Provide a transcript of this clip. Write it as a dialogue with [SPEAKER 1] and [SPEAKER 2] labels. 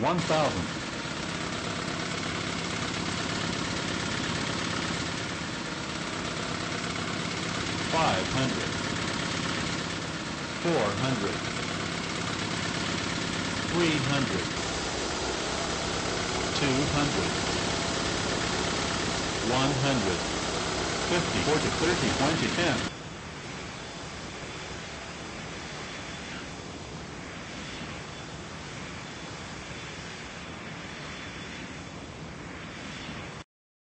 [SPEAKER 1] one thousand, five hundred, four hundred, three hundred, two hundred, one hundred, fifty, forty, thirty, twenty, ten.